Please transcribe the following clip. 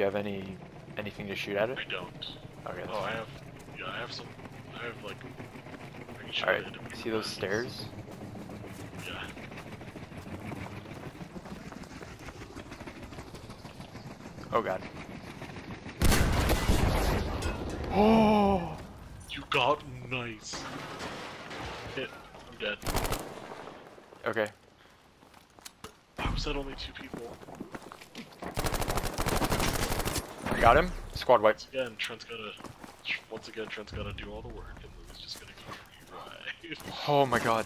you have any anything to shoot at it? I don't. Okay. Oh, I have. Yeah, I have some. I have like. I shoot All right. See those stairs? Yeah. Oh god. Oh. You got nice. Hit. I'm dead. Okay. How was that only two people? Got him. Squad wipe. Once again, Trent's gotta. Once again, Trent's gotta do all the work, and Louis just gonna you right. Oh my god.